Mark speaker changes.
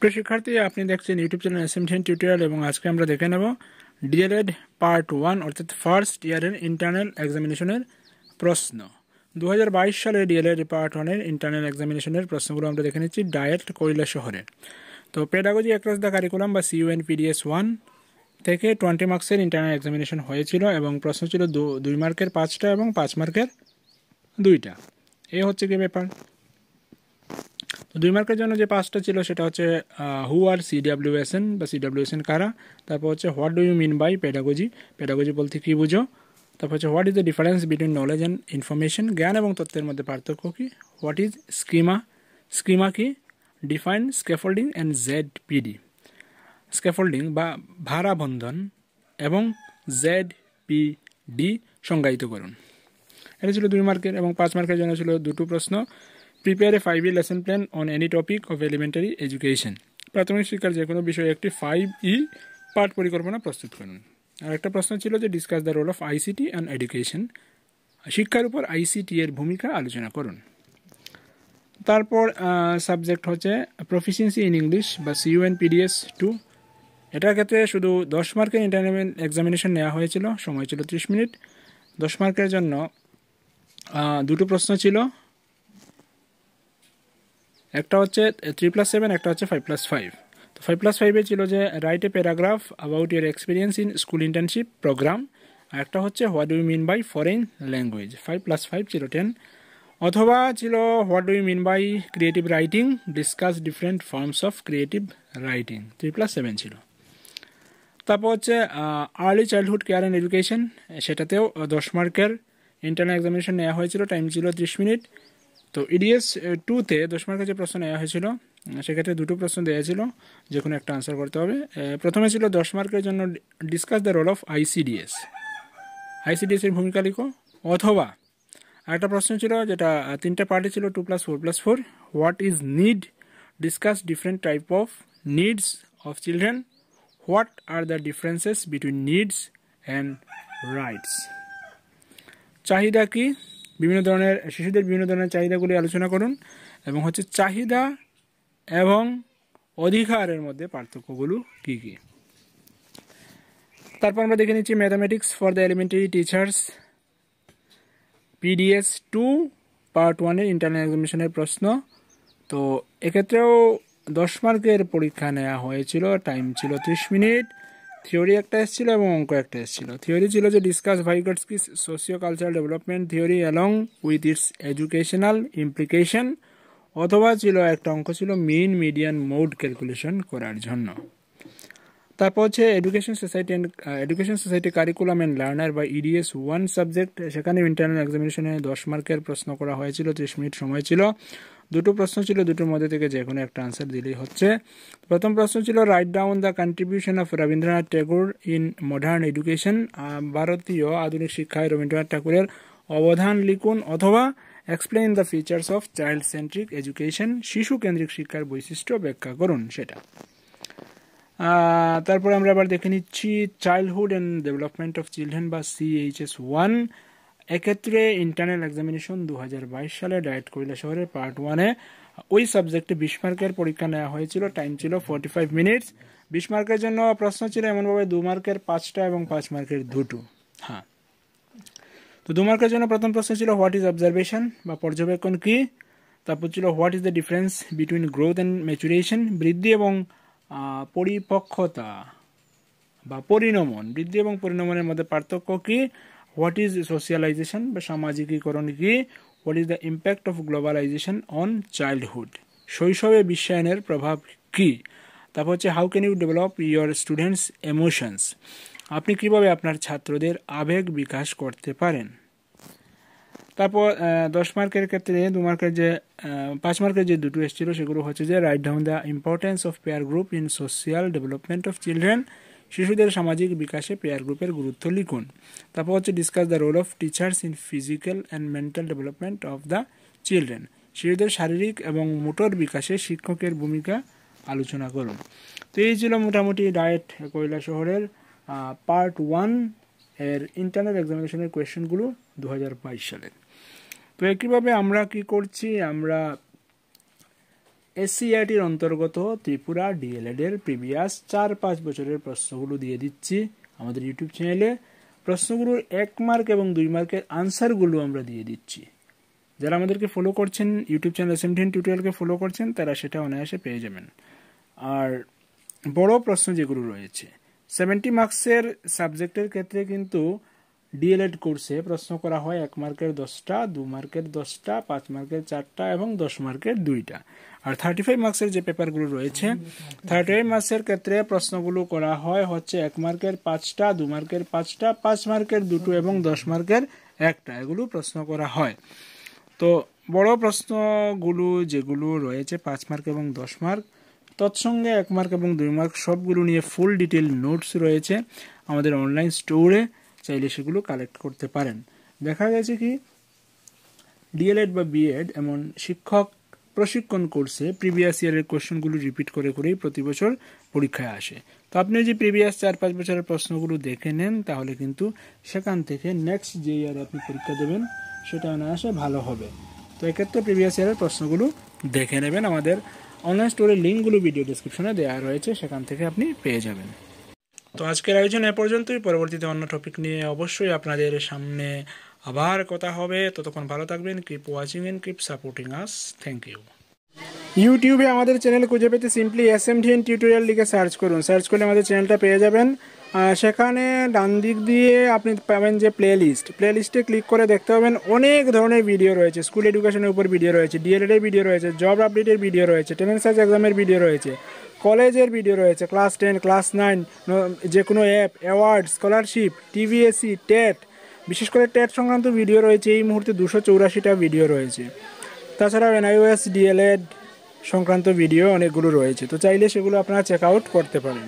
Speaker 1: প্রিয় শিক্ষার্থী আপনি দেখছেন YouTube channel S M ten tutorial এবং আজকে আমরা দেখে নেব ডিএলএড পার্ট ওয়ান অর্থাৎ ফার্স্ট ইয়ারের ইন্টারনাল এক্সামিনেশনের প্রশ্ন। দু হাজার বাইশ সালে ডিএলএড পার্ট ওয়ানের ইন্টারনাল এক্সামিনেশনের প্রশ্নগুলো আমরা দেখে নিচ্ছি ডায়েট কৈলা শহরে। তো পেডাগজি অ্যাক্রস দ্য কারিকুলাম বা সিইউএন পিডিএস ওয়ান থেকে টোয়েন্টি মার্কসের ইন্টারনাল এক্সামিনেশন হয়েছিল এবং প্রশ্ন ছিল দুই মার্কের পাঁচটা এবং পাঁচ মার্কের দুইটা। এই হচ্ছে কি ব্যাপার? তো দুই মার্কের জন্য যে পাঁচটা ছিল সেটা হচ্ছে হু আর সিডাব্লিউএসএন বা সিডাব্লিউএসএন কারা? তারপর হচ্ছে what do you mean by pedagogy pedagogy বলতে কী বুঝো? তারপর হচ্ছে what is the difference between knowledge and information জ্ঞান এবং তথ্যের মধ্যে পার্থক্য কী? হোয়াট ইজ স্কিমা স্কিমা কি? Define scaffolding and Z PD scaffolding বা ভাড়া বন্ধন এবং জেড পি ডি সংজ্ঞায়িত করুন। এটা ছিল দুই মার্কের এবং পাঁচ মার্কের জন্য ছিল দুটো প্রশ্ন। Prepare a five E lesson plan on any topic of elementary education প্রাথমিক শিক্ষার যে কোনো বিষয়ে একটি ফাইভ ই পাঠ পরিকল্পনা প্রস্তুত করুন। আর একটা প্রশ্ন ছিল যে discuss the role of ICT and education শিক্ষার উপর আইসিটি এর ভূমিকা আলোচনা করুন। তারপর সাবজেক্ট হচ্ছে প্রফিসিয়েন্সি ইন ইংলিশ বা সিইউএন পিডিএস টু এটার ক্ষেত্রে শুধু দশ মার্কের ইন্টারনেট এক্সামিনেশন নেওয়া হয়েছিল, সময় ছিল ত্রিশ মিনিট। দশ মার্কের জন্য দুটো প্রশ্ন ছিল একটা হচ্ছে থ্রি প্লাস সেভেন একটা হচ্ছে ফাইভ প্লাস ফাইভ তো ফাইভ প্লাস ফাইভে ছিল যে write a paragraph about year experience in school internship programme আর একটা হচ্ছে what you mean by foreign language five plus five ছিল টেন অথবা ছিল what do you mean by creative writing discuss different forms of creative writing three plus seven ছিল। তারপর হচ্ছে early childhood care and education সেটাতেও দশ মার্কের internal examination নেওয়া হয়েছিল। টাইম ছিল ত্রিশ মিনিট তো ইডিএস টুতে দশ মার্কের যে প্রশ্ন নেওয়া হয়েছিল। সেক্ষেত্রে দুটো প্রশ্ন দেওয়া ছিল, যে কোনো একটা আনসার করতে হবে। প্রথমে ছিল দশ মার্কের জন্য discuss the role of ICDS ICDS এর ভূমিকা লিখো। অথবা আরেকটা প্রশ্ন ছিল, যেটা তিনটা পার্টি ছিল two plus four plus four what is need discuss different type of needs of children what are the differences between needs and rights চাহিদা কি? বিভিন্ন ধরনের, শিশুদের বিভিন্ন ধরনের চাহিদাগুলি আলোচনা করুন এবং হচ্ছে চাহিদা এবং অধিকারের মধ্যে পার্থক্যগুলো কী কী? তারপর আমরা দেখে নিচ্ছি mathematics for the elementary teachers PDS two part ওয়ানের ইন্টারনাল এক্সামিনেশনের প্রশ্ন। তো এক্ষেত্রেও দশ মার্কের পরীক্ষা নেওয়া হয়েছিল টাইম ছিল ত্রিশ মিনিট। থিওরি একটা এসেছিল এবং অঙ্ক একটা এসেছিল। থিওরি ছিল যে ডিসকাস কি socio cultural development theory along with its educational implication অথবা ছিল একটা অঙ্ক ছিল মিন মিডিয়ান মোড ক্যালকুলেশন করার জন্য। তারপর হচ্ছে education society and education society curriculum and learner বা ইডিএস ওয়ান সাবজেক্ট সেখানে ইন্টারনাল এক্সামিনেশনে দশ মার্কের প্রশ্ন করা হয়েছিল, ত্রিশ মিনিট সময় ছিল। দুটো প্রশ্ন ছিল, দুটোর মধ্যে থেকে যে কোনো একটা আনসার দিলেই হচ্ছে। প্রথম প্রশ্ন ছিল write down the contribution of Rabindranath Tagore in modern education ভারতীয় আধুনিক শিক্ষায় রবীন্দ্রনাথ ঠাকুরের অবদান লিখুন অথবা explain the features of child centric education শিশু কেন্দ্রিক শিক্ষার বৈশিষ্ট্য ব্যাখ্যা করুন সেটা। তারপরে আমরা আবার দেখে নিচ্ছি childhood and development of children বা সিএইচএস ওয়ান এক্ষেত্রে ইন্টারনাল এক্সামিনেশন দু হাজার বাইশ সালে ডায়েট কৈলা শহরের পার্ট ওয়ানে ওই সাবজেক্টে বিশ মার্কের পরীক্ষা নেওয়া হয়েছিল টাইম ছিল ফোর্টি ফাইভ মিনিটস বিশ মার্কের জন্য প্রশ্ন ছিল এমনভাবে দু মার্কের পাঁচটা এবং পাঁচ মার্কের দুটো। হ্যাঁ। তো দু মার্কের জন্য প্রথম প্রশ্ন ছিল হোয়াট ইজ অবজারভেশন বা পর্যবেক্ষণ কি? তারপর ছিল what is the difference between growth and maturation বৃদ্ধি এবং পরিপক্কতা বা পরিণমন। বৃদ্ধি এবং পরিণমনের মধ্যে পার্থক্য কি? হোয়াট ইজ সোশিয়ালাইজেশন বা সামাজিকীকরণ কি? What is the impact of globalisation on childhood শৈশবে বিশ্বায়নের প্রভাব কি? তারপর হচ্ছে how can you develop your students emotions আপনি কীভাবে আপনার ছাত্রদের আবেগ বিকাশ করতে পারেন? তারপর দশ মার্কের ক্ষেত্রে দু মার্কের যে পাঁচ মার্কের যে দুটো এসেছিল, সেগুলো হচ্ছে যে write down the importance of peer group in social development of children শিশুদের সামাজিক বিকাশে পেয়ার গ্রুপের গুরুত্ব লিখুন। তারপর হচ্ছে discuss the role of teachers in physical and mental development of the children শিশুদের শারীরিক এবং মোটর বিকাশে শিক্ষকের ভূমিকা আলোচনা করুন। তো এই ছিল মোটামুটি ডায়েট কয়লা শহরের পার্ট ওয়ানের ইন্টারনাল এক্সামিনেশনের কোয়েশ্চেনগুলো দু সালের। তো একইভাবে আমরা কি করছি? আমরা এসসিআইটির অন্তর্গত ত্রিপুরা ডিএলএডের প্রিভিয়াস চার পাঁচ বছরের প্রশ্নগুলো দিয়ে দিচ্ছি আমাদের ইউটিউব চ্যানেলে। প্রশ্নগুলোর এক মার্ক এবং দুই মার্কের আনসারগুলো আমরা দিয়ে দিচ্ছি। যারা আমাদেরকে ফলো করছেন, YouTube channel S M ten টিউটোরিয়ালকে follow করছেন, তারা সেটা অনায়াসে পেয়ে যাবেন। আর বড় প্রশ্ন যেগুলো রয়েছে সেভেন্টি মার্কসের সাবজেক্টের ক্ষেত্রে কিন্তু ডিএলএড কোর্সে প্রশ্ন করা হয় এক মার্কের দশটা, দু মার্কের দশটা, পাঁচ মার্কের চারটা এবং দশ মার্কের দুইটা। আর থার্টি ফাইভ মার্কসের যে পেপারগুলো রয়েছে থার্টি ফাইভ মার্কসের ক্ষেত্রে প্রশ্নগুলো করা হয় হচ্ছে এক মার্কের পাঁচটা, দু মার্কের পাঁচটা, পাঁচ মার্কের দুটো এবং দশ মার্কের একটা। এগুলো প্রশ্ন করা হয়। তো বড় প্রশ্নগুলো যেগুলো রয়েছে, পাঁচ মার্ক এবং দশ মার্ক, তৎসঙ্গে এক মার্ক এবং দুই মার্ক, সবগুলো নিয়ে ফুল ডিটেল নোটস রয়েছে আমাদের অনলাইন স্টোরে চাইলে সেগুলো কালেক্ট করতে পারেন। দেখা গেছে কি ডিএলএড বা বিএড এমন শিক্ষক প্রশিক্ষণ কোর্সে প্রিভিয়াস ইয়ারের কোশ্চেনগুলো রিপিট করে করেই প্রতি বছর পরীক্ষায় আসে। তো আপনি যদি প্রিভিয়াস চার পাঁচ বছরের প্রশ্নগুলো দেখে নেন, তাহলে কিন্তু সেখান থেকে নেক্সট যে ইয়ারে আপনি পরীক্ষা দেবেন, সেটা অনায়াসে ভালো হবে। তো এক্ষেত্রে প্রিভিয়াস ইয়ারের প্রশ্নগুলো দেখে নেবেন। আমাদের অনলাইন স্টোরের লিঙ্কগুলো ভিডিও ডিসক্রিপশনে দেওয়া রয়েছে, সেখান থেকে আপনি পেয়ে যাবেন। তো আজকের আয়োজন এ পর্যন্তই। পরবর্তীতে অন্য টপিক নিয়ে অবশ্যই আপনাদের সামনে আবার কথা হবে। ততক্ষণ ভালো থাকবেন keep watching and keep supporting us thank you ইউটিউবে আমাদের চ্যানেল খুঁজে পেতে simply S M TN tutorial লিখে সার্চ করুন। সার্চ করলে আমাদের চ্যানেলটা পেয়ে যাবেন। সেখানে ডান দিক দিয়ে আপনি পাবেন যে প্লে লিস্ট প্লে লিস্টে ক্লিক করে দেখতে পাবেন অনেক ধরনের ভিডিও রয়েছে। স্কুল এডুকেশনের উপর ভিডিও রয়েছে ডিএলএড এর ভিডিও রয়েছে জব আপডেটের ভিডিও রয়েছে টেন এক্সামের ভিডিও রয়েছে। কলেজের ভিডিও রয়েছে ক্লাস টেন ক্লাস নাইন যে কোনো অ্যাপ অ্যাওয়ার্ড স্কলারশিপ টিভিএসি টেট বিশেষ করে টেট সংক্রান্ত ভিডিও রয়েছে, এই মুহূর্তে দুশো চৌরাশিটা ভিডিও রয়েছে। তাছাড়াও এনআইওএস ডিএলএড সংক্রান্ত ভিডিও অনেকগুলো রয়েছে, তো চাইলে সেগুলো আপনারা চেক আউট করতে পারেন।